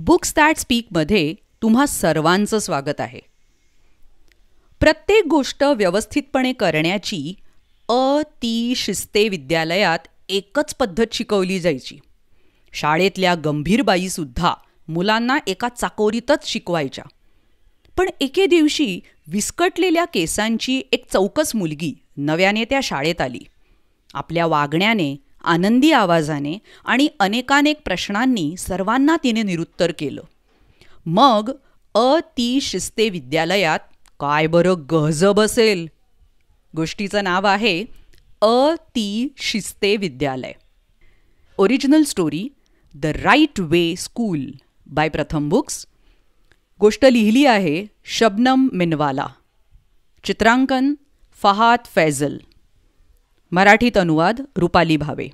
Books that स्पीकमध्ये तुम्हा सर्वांचं स्वागत आहे. प्रत्येक गोष्ट व्यवस्थितपणे करण्याची अ ती शिस्ते विद्यालयात एकच पद्धत शिकवली जायची. शाळेतल्या गंभीरबाईसुद्धा मुलांना एका चाकोरीतच शिकवायच्या. पण एके दिवशी विस्कटलेल्या केसांची एक चौकस मुलगी नव्याने त्या शाळेत आली. आपल्या वागण्याने आनंदी आवाजाने आणि अनेकानेक प्रश्नांनी सर्वांना तिने निरुत्तर केलं. मग अ ती शिस्ते विद्यालयात काय बरं गहजब असेल? गोष्टीचं नाव आहे अ ती शिस्ते विद्यालय. Original story the right way school by Pratham books गोष्ट लिहिली आहे शबनम मिनवाला. चित्रांकन फहाद फैजल मराठीत अनुवाद रुपाली भावे.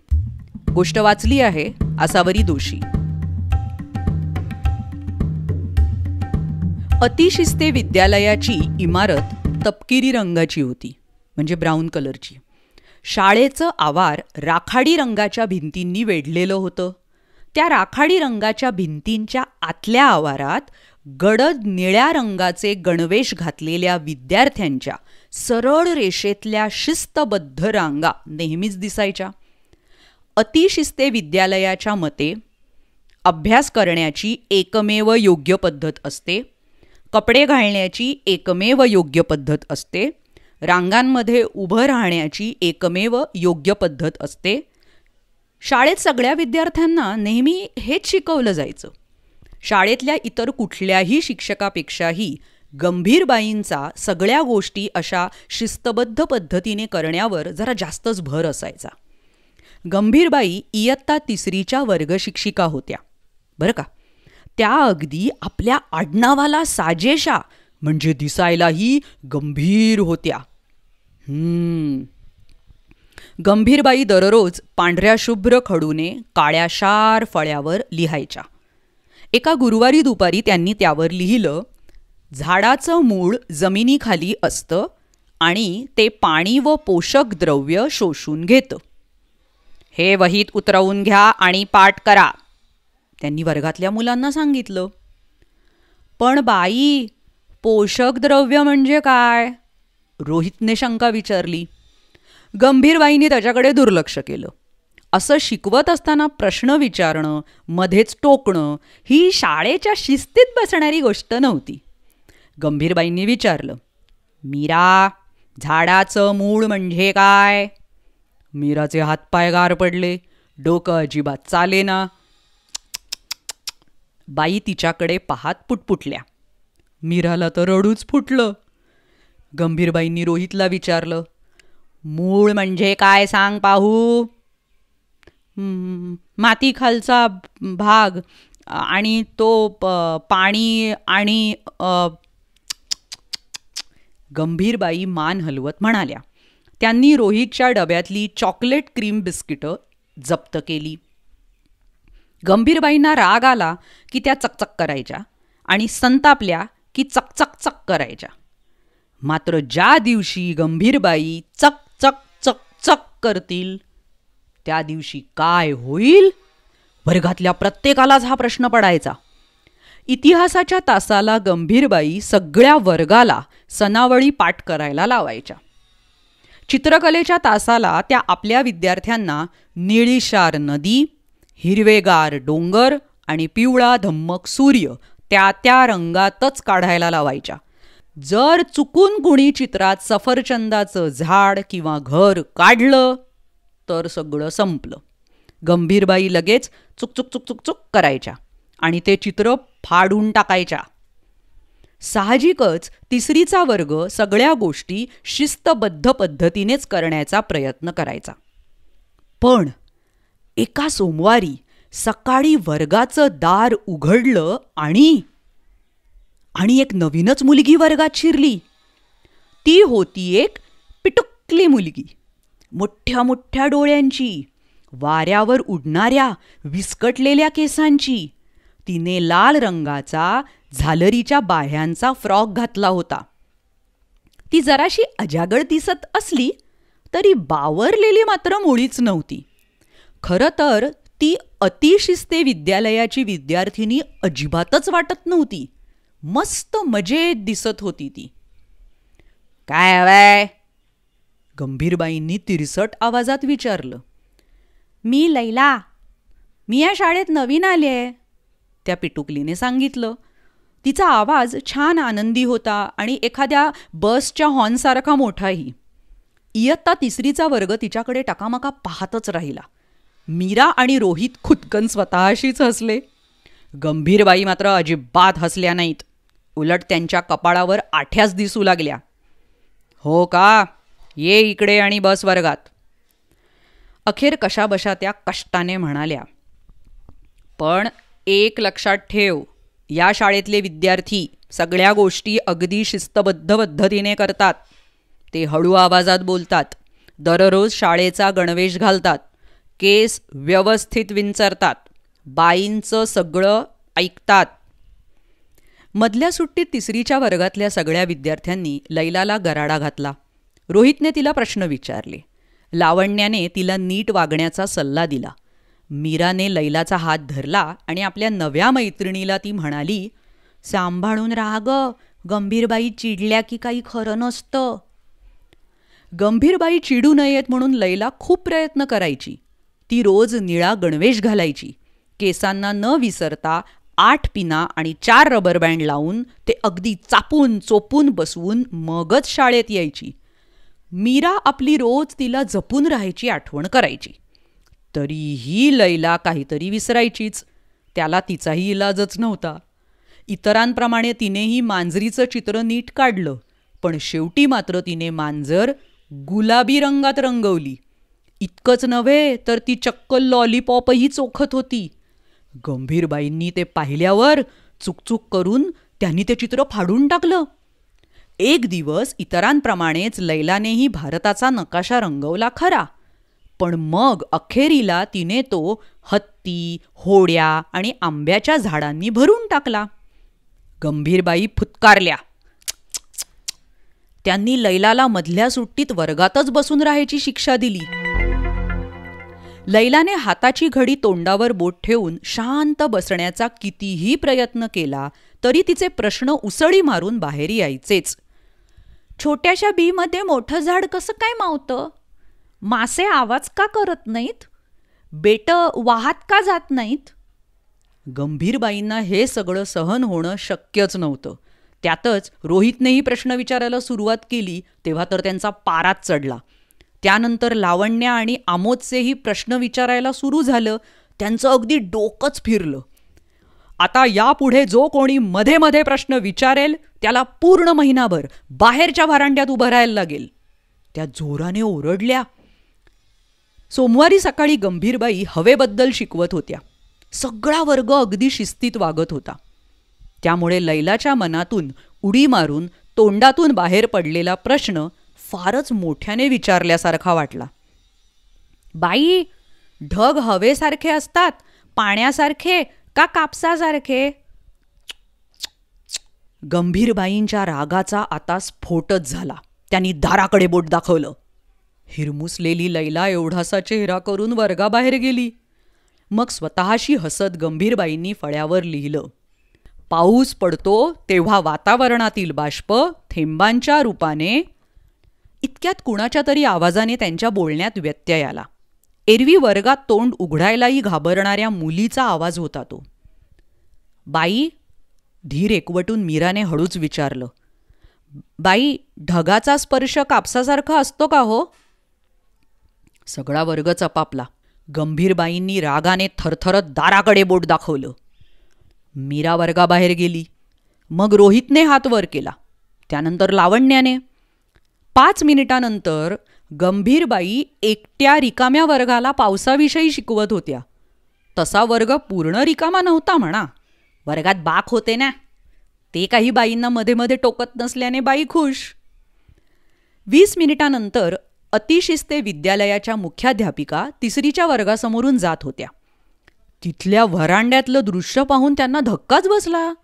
गोष्ट वाचली आहे आसावरी दोषी. अतिशिस्ते विद्यालयाची इमारत तपकिरी रंगाची होती म्हणजे ब्राऊन कलरची. शाळेचं आवार राखाडी रंगाच्या भिंतींनी वेढलेलं होतं. त्या राखाडी रंगाच्या भिंतींच्या आतल्या आवारात गडद निळ्या रंगाचे गणवेश घातलेल्या विद्यार्थ्यांच्या सरळ रेषेतल्या शिस्तबद्ध रांगा नेहमीच दिसायच्या. अतिशिस्ते विद्यालयाच्या मते अभ्यास करण्याची एकमेव योग्य पद्धत असते कपडे घालण्याची एकमेव योग्य पद्धत असते रांगांमध्ये उभं राहण्याची एकमेव योग्य पद्धत असते. शाळेत सगळ्या विद्यार्थ्यांना नेहमी हेच शिकवलं जायचं. शाळेतल्या इतर कुठल्याही शिक्षकापेक्षाही गंभीरबाईंचा सगळ्या गोष्टी अशा शिस्तबद्ध पद्धतीने करण्यावर जरा जास्तच भर असायचा. गंभीरबाई इयत्ता तिसरीच्या वर्गशिक्षिका होत्या. बरं का? त्या अगदी आपल्या आडनावाला साजेशा म्हणजे दिसायलाही गंभीर होत्या. गंभीरबाई दररोज पांढऱ्या शुभ्र खडूने काळ्या शार फळ्यावर लिहायच्या. एका गुरुवारी दुपारी त्यांनी त्यावर लिहिलं झाडाचं मूळ जमिनीखाली असतं आणि ते पाणी व पोषक द्रव्य शोषून घेतं. हे वहीत उतरवून घ्या आणि पाठ करा त्यांनी वर्गातल्या मुलांना सांगितलं. पण बाई पोषक द्रव्य म्हणजे काय? रोहितने शंका विचारली. गंभीरबाईंनी त्याच्याकडे दुर्लक्ष केलं. असं शिकवत असताना प्रश्न विचारणं मध्येच टोकणं ही शाळेच्या शिस्तीत बसणारी गोष्ट नव्हती. गंभीरबाईंनी विचारलं मीरा झाडाचं मूळ म्हणजे काय? मीराचे हातपाय गार पडले डोकं अजिबात चालेना. बाई तिच्याकडे पाहात पुटपुटल्या. मीराला तर रडूच फुटलं. गंभीरबाईंनी रोहितला विचारलं मूळ म्हणजे काय सांग पाहू? माती खालचा भाग आणि तो पाणी आणि गंभीरबाई मान हलवत म्हणाल्या. त्यांनी रोहितच्या डब्यातली चॉकलेट क्रीम बिस्किटं जप्त केली. गंभीरबाईंना राग आला की त्या चकचक करायच्या आणि संतापल्या की चकचक चक करायच्या. मात्र ज्या दिवशी गंभीरबाई चक चक चक चक करतील त्या दिवशी काय होईल? वर्गातल्या प्रत्येकालाच हा प्रश्न पडायचा. इतिहासाच्या तासाला गंभीरबाई सगळ्या वर्गाला सनावळी पाठ करायला लावायच्या. चित्रकलेच्या तासाला त्या आपल्या विद्यार्थ्यांना निळीशार नदी हिरवेगार डोंगर आणि पिवळा धम्मक सूर्य त्या त्या रंगातच काढायला लावायच्या. जर चुकून कुणी चित्रात सफरचंदाचं झाड किंवा घर काढलं तर सगळं संपलं. गंभीरबाई लगेच चुक चुक चुक चुक चुक करायच्या आणि ते चित्र फाडून टाकायच्या. साहजिकच तिसरीचा वर्ग सगळ्या गोष्टी शिस्तबद्ध पद्धतीनेच करण्याचा प्रयत्न करायचा. पण एका सोमवारी सकाळी वर्गाचं दार उघडलं आणि आणि एक नवीनच मुलगी वर्गात शिरली. ती होती एक पिटुकली मुलगी मोठ्या मोठ्या डोळ्यांची वाऱ्यावर उडणाऱ्या विस्कटलेल्या केसांची तिने लाल रंगाचा झालरीच्या बाह्यांचा फ्रॉक घातला होता. ती जराशी अजागळ दिसत असली तरी बावरलेली मात्र मुळीच नव्हती. खरं तर ती अतिशिस्ते विद्यालयाची विद्यार्थिनी अजिबातच वाटत नव्हती. मस्त मजेत दिसत होती ती. काय हवंय? गंभीरबाईंनी तिरसट आवाजात विचारलं. मी लैला. मी या शाळेत नवीन आले आहे त्या पिटुकलीने सांगितलं. तिचा आवाज छान आनंदी होता आणि एखाद्या बसच्या हॉर्नसारखा मोठाही. इयत्ता तिसरीचा वर्ग तिच्याकडे टकामका पाहतच राहिला. मीरा आणि रोहित खुदकन स्वतःशीच हसले. गंभीरबाई मात्र अजिबात हसल्या नाहीत. उलट त्यांच्या कपाळावर आठ्याच दिसू लागल्या. हो का? ये इकडे आणि बस वर्गात. अखेर कशाबशा त्या कष्टाने म्हणाल्या. पण एक लक्षात ठेव. या शाळेतले विद्यार्थी सगळ्या गोष्टी अगदी शिस्तबद्ध पद्धतीने करतात. ते हळू आवाजात बोलतात. दररोज शाळेचा गणवेश घालतात. केस व्यवस्थित विंचरतात. बाईंचं सगळं ऐकतात. मधल्या सुट्टीत तिसरीच्या वर्गातल्या सगळ्या विद्यार्थ्यांनी लैलाला गराडा घातला. रोहितने तिला प्रश्न विचारले. लावण्याने तिला नीट वागण्याचा सल्ला दिला. मीराने लैलाचा हात धरला आणि आपल्या नव्या मैत्रिणीला ती म्हणाली सांभाळून राहा ग. गंभीरबाई चिडल्या की काही खरं नसतं. गंभीरबाई चिडू नयेत म्हणून लैला खूप प्रयत्न करायची. ती रोज निळा गणवेश घालायची. केसांना न विसरता आठ पिना आणि चार रबर बँड लावून ते अगदी चापून चोपून बसवून मगच शाळेत यायची. मीरा आपली रोज तिला जपून राहायची आठवण करायची. तरीही लैला काहीतरी विसरायचीच. त्याला तिचाही इलाजच नव्हता. इतरांप्रमाणे तिनेही मांजरीचं चित्र नीट काढलं पण शेवटी मात्र तिने मांजर गुलाबी रंगात रंगवली. इतकंच नव्हे तर ती चक्क लॉलीपॉपही चोखत होती. गंभीरबाईंनी ते पाहिल्यावर चुकचुक करून त्यांनी ते चित्र फाडून टाकलं. एक दिवस इतरांप्रमाणेच लैलानेही भारताचा नकाशा रंगवला खरा. पण मग अखेरीला तिने तो हत्ती होड्या आणि आंब्याच्या झाडांनी भरून टाकला. गंभीरबाई फुत्कारल्या. त्यांनी लैलाला मधल्या सुट्टीत वर्गातच बसून राहायची शिक्षा दिली. लैलाने हाताची घडी तोंडावर बोट ठेवून शांत बसण्याचा कितीही प्रयत्न केला तरी तिचे प्रश्न उसळी मारून बाहेर यायचेच. छोट्याशा बीमध्ये मोठं झाड कसं काय मावतं? मासे आवाज का करत नाहीत? बेट वाहत का जात नाहीत? गंभीरबाईंना हे सगळं सहन होणं शक्यच नव्हतं. त्यातच रोहितनेही प्रश्न विचारायला सुरुवात केली तेव्हा तर त्यांचा पाराच चढला. त्यानंतर लावण्या आणि आमोदचेही प्रश्न विचारायला सुरू झालं त्यांचं अगदी डोकंच फिरलं. आता यापुढे जो कोणी मध्ये मध्ये प्रश्न विचारेल त्याला पूर्ण महिनाभर बाहेरच्या व्हरांड्यात उभं राहायला लागेल. त्या जोराने ओरडल्या. सोमवारी सकाळी गंभीरबाई हवेबद्दल शिकवत होत्या. सगळा वर्ग अगदी शिस्तीत वागत होता. त्यामुळे लैलाच्या मनातून उडी मारून तोंडातून बाहेर पडलेला प्रश्न फारच मोठ्याने विचारल्यासारखा वाटला. बाई ढग हवेसारखे असतात पाण्यासारखे का कापसासारखे? गंभीरबाईंच्या रागाचा आता स्फोटच झाला. त्यांनी दाराकडे बोट दाखवलं. हिरमुसलेली लैला एवढासा चेहरा करून वर्गाबाहेर गेली. मग स्वतःशी हसत गंभीरबाईंनी फळ्यावर लिहिलं पाऊस पडतो तेव्हा वातावरणातील बाष्प थेंबांच्या रूपाने. इतक्यात कुणाच्या तरी आवाजाने त्यांच्या बोलण्यात व्यत्यय आला. एरवी वर्गात तोंड उघडायलाही घाबरणाऱ्या मुलीचा आवाज होता तो. बाई धीर एकवटून मीराने हळूच विचारलं बाई ढगाचा स्पर्श कापसासारखा असतो का हो? सगळा वर्ग चपापला. गंभीरबाईंनी रागाने थरथरत दाराकडे बोट दाखवलं. मीरा वर्गाबाहेर गेली. मग रोहितने हात वर केला. त्यानंतर लावण्याने. पाच मिनिटानंतर गंभीरबाई एकट्या रिकाम्या वर्गाला पावसाविषयी शिकवत होत्या. तसा वर्ग पूर्ण रिकामा नव्हता म्हणा. वर्गात बाक होते ना. ते काही बाईंना मध्ये मध्ये टोकत नसल्याने बाई खुश. वीस मिनिटानंतर अतिशिस्ते विद्यालयाच्या मुख्याध्यापिका तिसरीच्या वर्गासमोरून जात होत्या. तिथल्या व्हरांड्यातलं दृश्य पाहून त्यांना धक्काच बसला.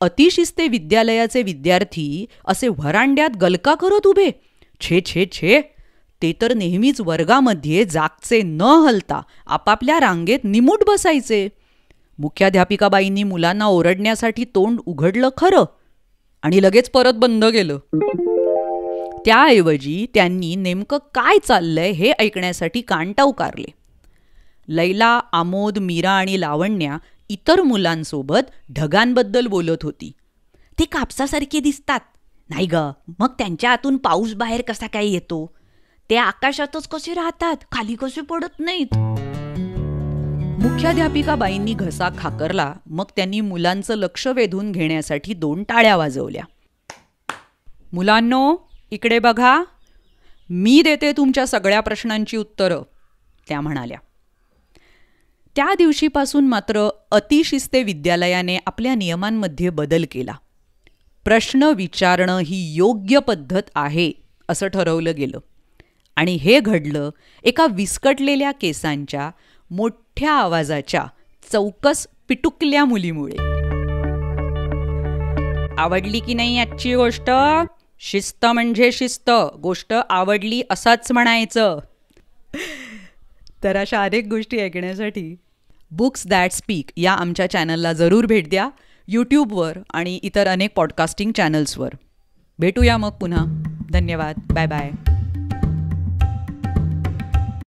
अतिशिस्ते विद्यालयाचे विद्यार्थी असे व्हरांड्यात गलका करत उभे. छे छे छे. ते तर नेहमीच वर्गामध्ये जागचे न हलता आपापल्या रांगेत निमूट बसायचे. मुख्याध्यापिकाबाईंनी मुलांना ओरडण्यासाठी तोंड उघडलं खरं आणि लगेच परत बंद केलं. त्याऐवजी त्यांनी नेमकं काय चाललंय हे ऐकण्यासाठी कान उकारले लैला आमोद मीरा आणि लावण्या इतर मुलांसोबत ढगांबद्दल बोलत होती. ते कापसासारखे दिसतात. नाही ग मग त्यांच्या आतून पाऊस बाहेर कसा काय येतो? ते आकाशातच कसे राहतात? खाली कसे पडत नाहीत? मुख्याध्यापिकाबाईंनी घसा खाकरला मग त्यांनी मुलांचं लक्ष वेधून घेण्यासाठी दोन टाळ्या वाजवल्या. मुलांनो इकडे बघा. मी देते तुमच्या सगळ्या प्रश्नांची उत्तरं त्या म्हणाल्या. त्या दिवशीपासून मात्र अतिशिस्ते विद्यालयाने आपल्या नियमांमध्ये बदल केला. प्रश्न विचारणं ही योग्य पद्धत आहे असं ठरवलं गेलं. आणि हे घडलं एका विस्कटलेल्या केसांच्या मोठ्या आवाजाच्या चौकस पिटुकल्या मुलीमुळे. आवडली की नाही आजची गोष्ट? शिस्त म्हणजे शिस्त. गोष्ट आवडली असंच म्हणायचं. तर अशा अनेक गोष्टी ऐकण्यासाठी बुक्स दॅट स्पीक या आमच्या चॅनलला जरूर भेट द्या. यूट्यूबवर आणि इतर अनेक पॉडकास्टिंग चॅनल्सवर भेटूया मग पुन्हा. धन्यवाद. Bye bye